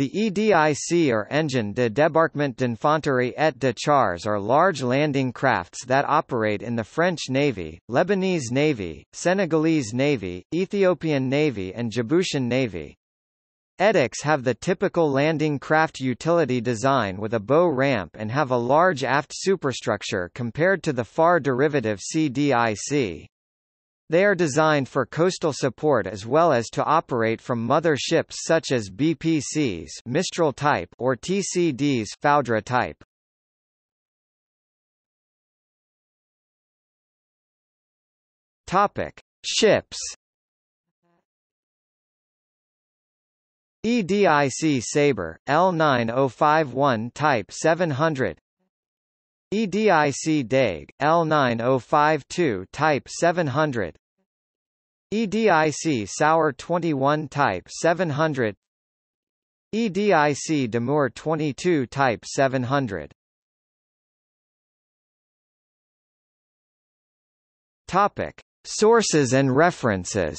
The EDIC or Engin de débarquement d'infanterie et de chars are large landing crafts that operate in the French Navy, Lebanese Navy, Senegalese Navy, Ethiopian Navy and Djiboutian Navy. EDICs have the typical landing craft utility design with a bow ramp and have a large aft superstructure compared to the far derivative CDIC. They are designed for coastal support as well as to operate from mother ships such as BPCs Mistral type or TCDs Foudre type. Topic: Ships. EDIC Sabre, L9051 Type 700 EDIC Dague, L9052 Type 700 EDIC Sour 21 Type 700 EDIC Damour 22 Type 700 Topic. Sources and references